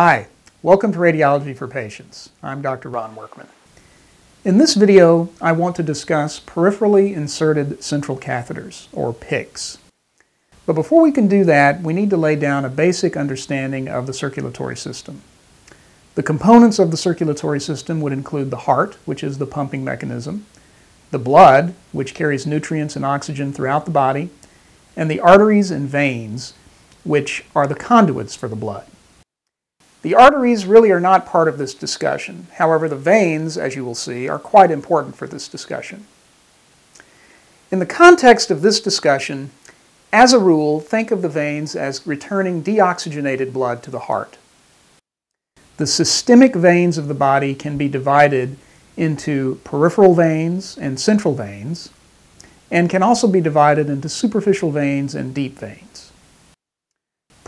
Hi, welcome to Radiology for Patients. I'm Dr. Ron Workman. In this video, I want to discuss peripherally inserted central catheters, or PICCs. But before we can do that, we need to lay down a basic understanding of the circulatory system. The components of the circulatory system would include the heart, which is the pumping mechanism, the blood, which carries nutrients and oxygen throughout the body, and the arteries and veins, which are the conduits for the blood. The arteries really are not part of this discussion. However, the veins, as you will see, are quite important for this discussion. In the context of this discussion, as a rule, think of the veins as returning deoxygenated blood to the heart. The systemic veins of the body can be divided into peripheral veins and central veins, and can also be divided into superficial veins and deep veins.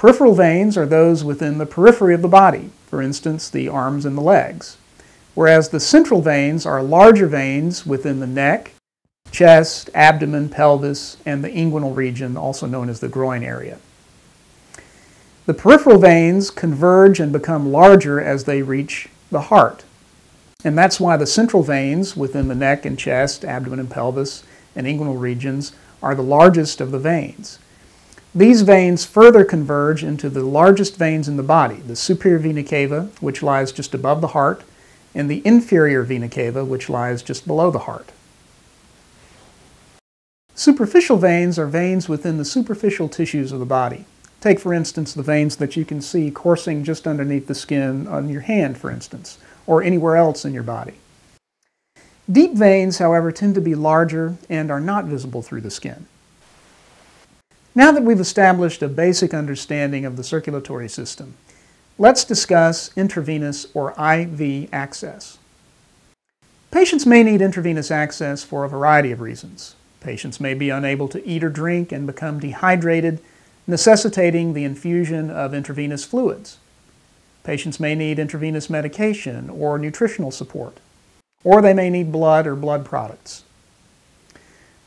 Peripheral veins are those within the periphery of the body, for instance, the arms and the legs, whereas the central veins are larger veins within the neck, chest, abdomen, pelvis, and the inguinal region, also known as the groin area. The peripheral veins converge and become larger as they reach the heart. And that's why the central veins within the neck and chest, abdomen and pelvis, and inguinal regions are the largest of the veins. These veins further converge into the largest veins in the body, the superior vena cava, which lies just above the heart, and the inferior vena cava, which lies just below the heart. Superficial veins are veins within the superficial tissues of the body. Take, for instance, the veins that you can see coursing just underneath the skin on your hand, for instance, or anywhere else in your body. Deep veins, however, tend to be larger and are not visible through the skin. Now that we've established a basic understanding of the circulatory system, let's discuss intravenous or IV access. Patients may need intravenous access for a variety of reasons. Patients may be unable to eat or drink and become dehydrated, necessitating the infusion of intravenous fluids. Patients may need intravenous medication or nutritional support, or they may need blood or blood products.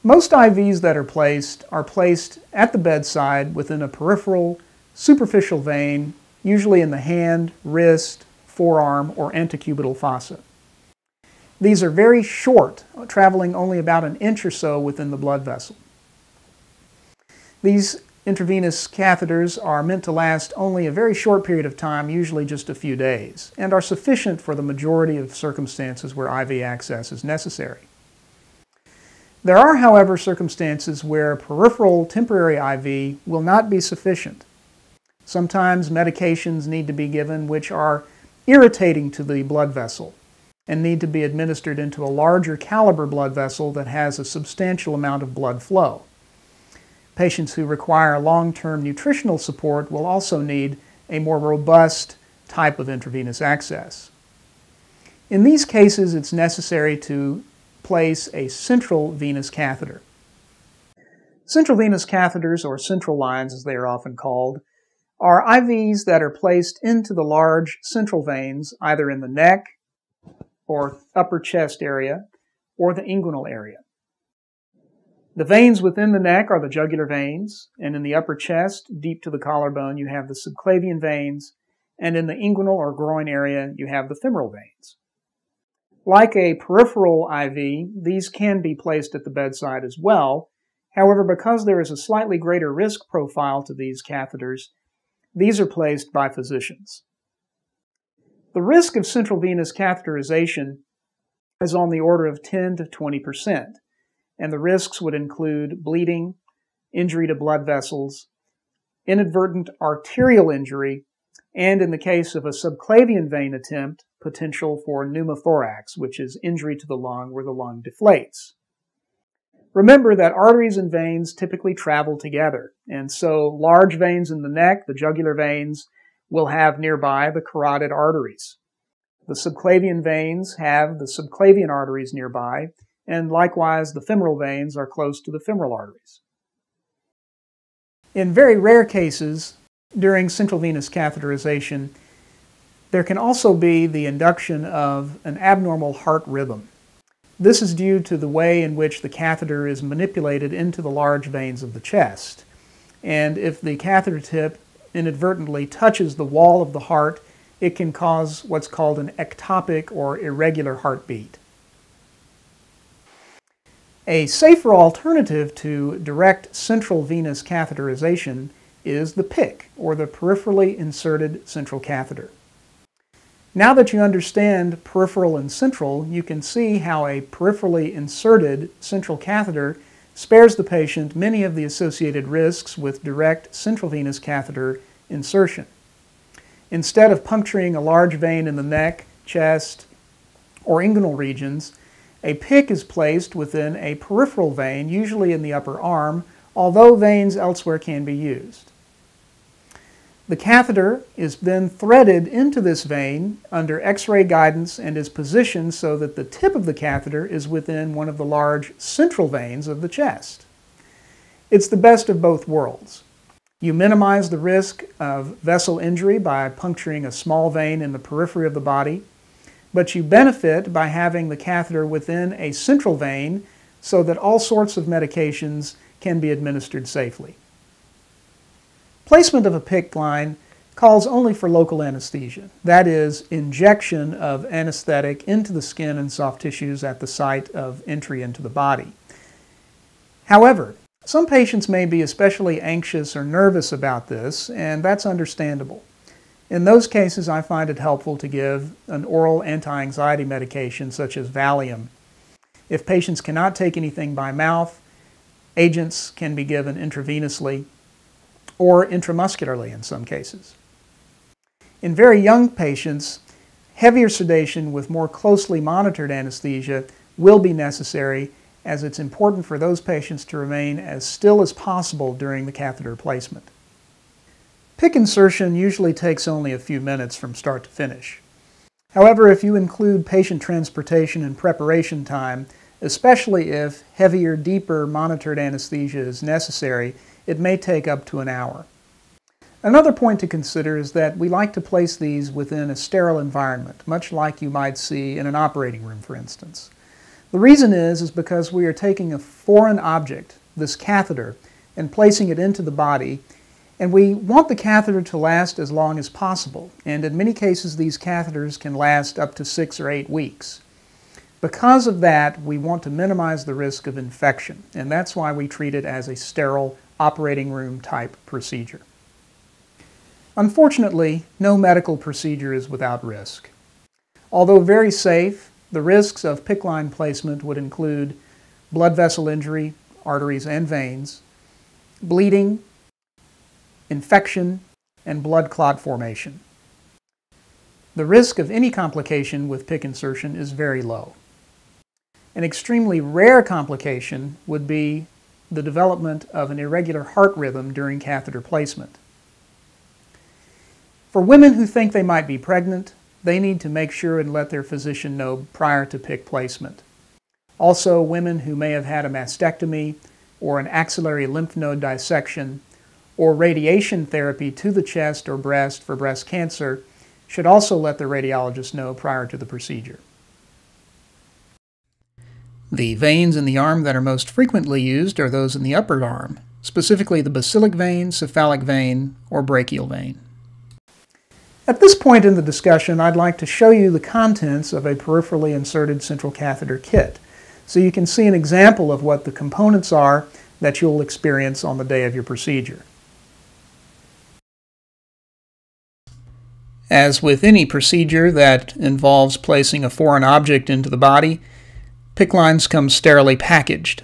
Most IVs that are placed are placed at the bedside within a peripheral, superficial vein, usually in the hand, wrist, forearm, or antecubital fossa. These are very short, traveling only about an inch or so within the blood vessel. These intravenous catheters are meant to last only a very short period of time, usually just a few days, and are sufficient for the majority of circumstances where IV access is necessary. There are, however, circumstances where peripheral temporary IV will not be sufficient. Sometimes medications need to be given which are irritating to the blood vessel and need to be administered into a larger caliber blood vessel that has a substantial amount of blood flow. Patients who require long-term nutritional support will also need a more robust type of intravenous access. In these cases, it's necessary to place a central venous catheter. Central venous catheters, or central lines as they are often called, are IVs that are placed into the large central veins either in the neck or upper chest area or the inguinal area. The veins within the neck are the jugular veins, and in the upper chest, deep to the collarbone, you have the subclavian veins, and in the inguinal or groin area, you have the femoral veins. Like a peripheral IV, these can be placed at the bedside as well. However, because there is a slightly greater risk profile to these catheters, these are placed by physicians. The risk of central venous catheterization is on the order of 10 to 20 percent, and the risks would include bleeding, injury to blood vessels, inadvertent arterial injury, and in the case of a subclavian vein attempt, potential for pneumothorax, which is injury to the lung where the lung deflates. Remember that arteries and veins typically travel together, and so large veins in the neck, the jugular veins, will have nearby the carotid arteries. The subclavian veins have the subclavian arteries nearby, and likewise the femoral veins are close to the femoral arteries. In very rare cases, during central venous catheterization, there can also be the induction of an abnormal heart rhythm. This is due to the way in which the catheter is manipulated into the large veins of the chest. And if the catheter tip inadvertently touches the wall of the heart, it can cause what's called an ectopic or irregular heartbeat. A safer alternative to direct central venous catheterization is the PICC, or the peripherally inserted central catheter. Now that you understand peripheral and central, you can see how a peripherally inserted central catheter spares the patient many of the associated risks with direct central venous catheter insertion. Instead of puncturing a large vein in the neck, chest, or inguinal regions, a PICC is placed within a peripheral vein, usually in the upper arm, although veins elsewhere can be used. The catheter is then threaded into this vein under x-ray guidance and is positioned so that the tip of the catheter is within one of the large central veins of the chest. It's the best of both worlds. You minimize the risk of vessel injury by puncturing a small vein in the periphery of the body, but you benefit by having the catheter within a central vein so that all sorts of medications can be administered safely. Placement of a PICC line calls only for local anesthesia, that is, injection of anesthetic into the skin and soft tissues at the site of entry into the body. However, some patients may be especially anxious or nervous about this, and that's understandable. In those cases, I find it helpful to give an oral anti-anxiety medication such as Valium. If patients cannot take anything by mouth, agents can be given intravenously or intramuscularly in some cases. In very young patients, heavier sedation with more closely monitored anesthesia will be necessary as it's important for those patients to remain as still as possible during the catheter placement. PICC insertion usually takes only a few minutes from start to finish. However, if you include patient transportation and preparation time, especially if heavier, deeper monitored anesthesia is necessary, it may take up to an hour. Another point to consider is that we like to place these within a sterile environment, much like you might see in an operating room, for instance. The reason is, is because we are taking a foreign object, this catheter, and placing it into the body, and we want the catheter to last as long as possible, and in many cases these catheters can last up to six or eight weeks. Because of that, we want to minimize the risk of infection, and that's why we treat it as a sterile operating room type procedure. Unfortunately, no medical procedure is without risk. Although very safe, the risks of PICC line placement would include blood vessel injury, arteries and veins, bleeding, infection, and blood clot formation. The risk of any complication with PICC insertion is very low. An extremely rare complication would be the development of an irregular heart rhythm during catheter placement. For women who think they might be pregnant, they need to make sure and let their physician know prior to PICC placement. Also, women who may have had a mastectomy or an axillary lymph node dissection or radiation therapy to the chest or breast for breast cancer should also let the radiologist know prior to the procedure. The veins in the arm that are most frequently used are those in the upper arm, specifically the basilic vein, cephalic vein, or brachial vein. At this point in the discussion, I'd like to show you the contents of a peripherally inserted central catheter kit, so you can see an example of what the components are that you'll experience on the day of your procedure. As with any procedure that involves placing a foreign object into the body, PICC lines come sterilely packaged.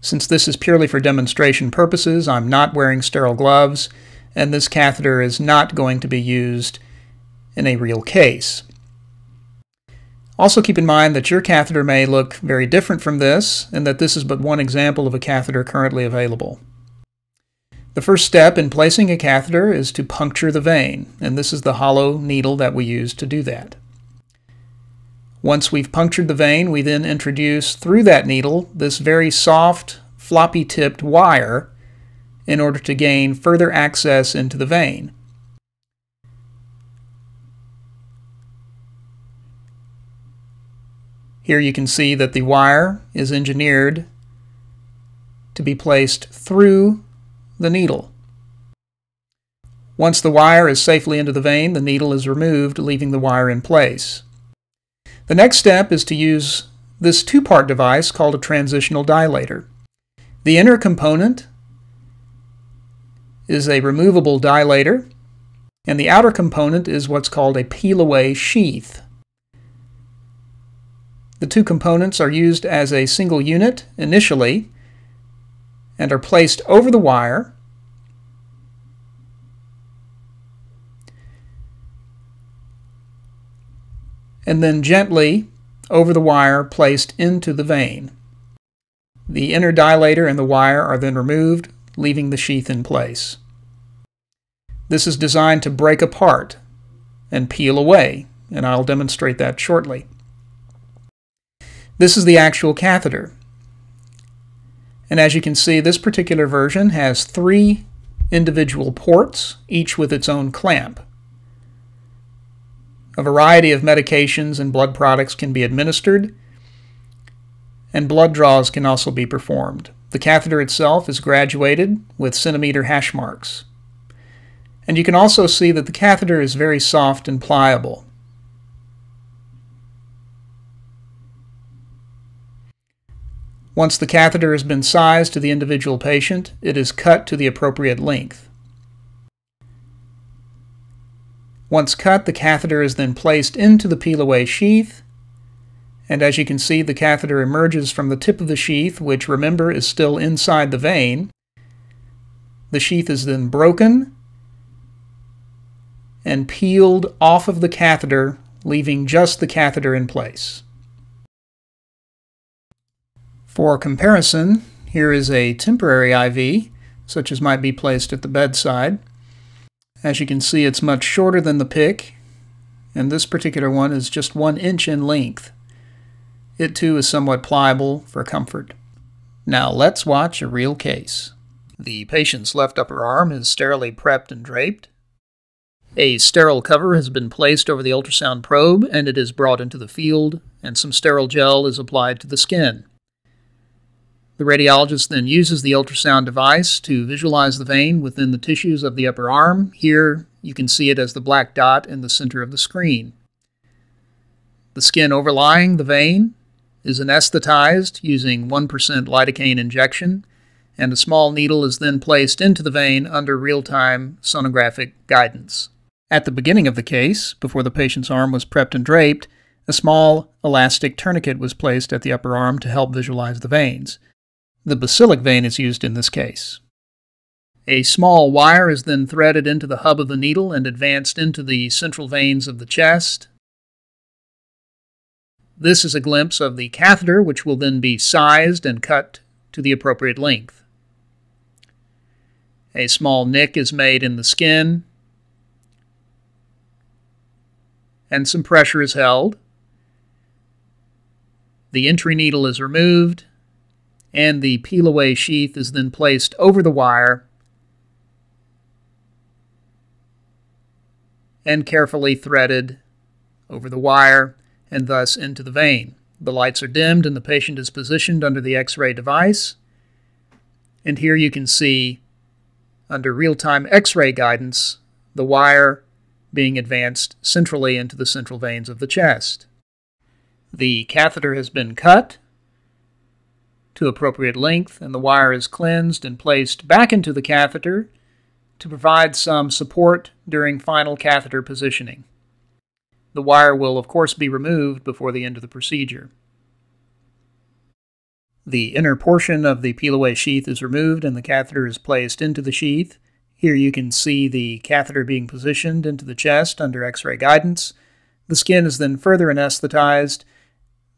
Since this is purely for demonstration purposes, I'm not wearing sterile gloves, and this catheter is not going to be used in a real case. Also keep in mind that your catheter may look very different from this, and that this is but one example of a catheter currently available. The first step in placing a catheter is to puncture the vein, and this is the hollow needle that we use to do that. Once we've punctured the vein, we then introduce through that needle this very soft, floppy tipped wire in order to gain further access into the vein. Here you can see that the wire is engineered to be placed through the needle. Once the wire is safely into the vein, the needle is removed, leaving the wire in place. The next step is to use this two-part device called a transitional dilator. The inner component is a removable dilator, and the outer component is what's called a peel-away sheath. The two components are used as a single unit initially and are placed over the wire and then gently over the wire placed into the vein. The inner dilator and the wire are then removed, leaving the sheath in place. This is designed to break apart and peel away, and I'll demonstrate that shortly. This is the actual catheter. And as you can see, this particular version has three individual ports, each with its own clamp. A variety of medications and blood products can be administered, and blood draws can also be performed. The catheter itself is graduated with centimeter hash marks. And you can also see that the catheter is very soft and pliable. Once the catheter has been sized to the individual patient, it is cut to the appropriate length. Once cut, the catheter is then placed into the peel-away sheath, and as you can see, the catheter emerges from the tip of the sheath, which remember is still inside the vein. The sheath is then broken and peeled off of the catheter, leaving just the catheter in place. For comparison, here is a temporary IV, such as might be placed at the bedside. As you can see, it's much shorter than the PICC, and this particular one is just one inch in length. It too is somewhat pliable for comfort. Now let's watch a real case. The patient's left upper arm is sterilely prepped and draped. A sterile cover has been placed over the ultrasound probe and it is brought into the field, and some sterile gel is applied to the skin. The radiologist then uses the ultrasound device to visualize the vein within the tissues of the upper arm. Here you can see it as the black dot in the center of the screen. The skin overlying the vein is anesthetized using 1% lidocaine injection, and a small needle is then placed into the vein under real-time sonographic guidance. At the beginning of the case, before the patient's arm was prepped and draped, a small elastic tourniquet was placed at the upper arm to help visualize the veins. The basilic vein is used in this case. A small wire is then threaded into the hub of the needle and advanced into the central veins of the chest. This is a glimpse of the catheter, which will then be sized and cut to the appropriate length. A small nick is made in the skin, and some pressure is held. The entry needle is removed, and the peel away sheath is then placed over the wire and carefully threaded over the wire and thus into the vein. The lights are dimmed and the patient is positioned under the X-ray device. And here you can see, under real-time X-ray guidance, the wire being advanced centrally into the central veins of the chest. The catheter has been cut to appropriate length, and the wire is cleansed and placed back into the catheter to provide some support during final catheter positioning. The wire will, of course, be removed before the end of the procedure. The inner portion of the peel-away sheath is removed and the catheter is placed into the sheath. Here you can see the catheter being positioned into the chest under X-ray guidance. The skin is then further anesthetized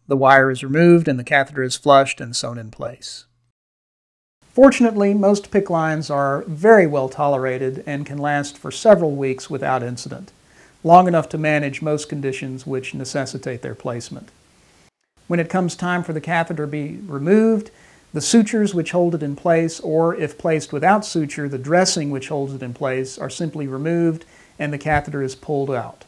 the wire is removed and the catheter is flushed and sewn in place. Fortunately, most PICC lines are very well tolerated and can last for several weeks without incident, long enough to manage most conditions which necessitate their placement. When it comes time for the catheter to be removed, the sutures which hold it in place, or if placed without suture, the dressing which holds it in place, are simply removed and the catheter is pulled out.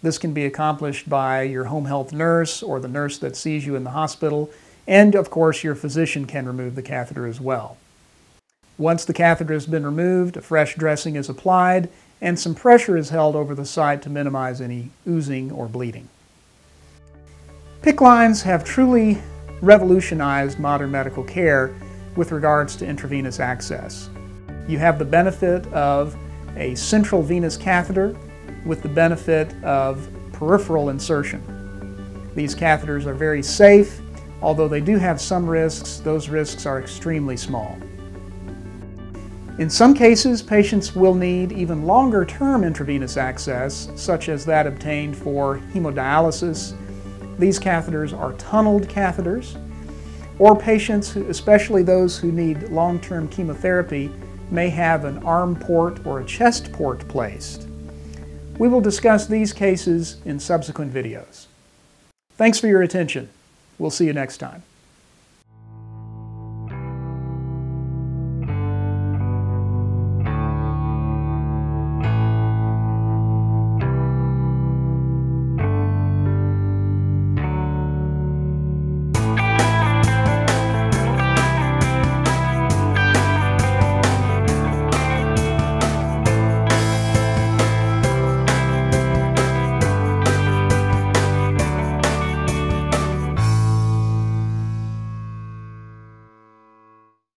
This can be accomplished by your home health nurse or the nurse that sees you in the hospital, and of course your physician can remove the catheter as well. Once the catheter has been removed, a fresh dressing is applied, and some pressure is held over the site to minimize any oozing or bleeding. PICC lines have truly revolutionized modern medical care with regards to intravenous access. You have the benefit of a central venous catheter with the benefit of peripheral insertion. These catheters are very safe, although they do have some risks, those risks are extremely small. In some cases, patients will need even longer term intravenous access, such as that obtained for hemodialysis. These catheters are tunneled catheters, or patients, especially those who need long-term chemotherapy, may have an arm port or a chest port placed. We will discuss these cases in subsequent videos. Thanks for your attention. We'll see you next time.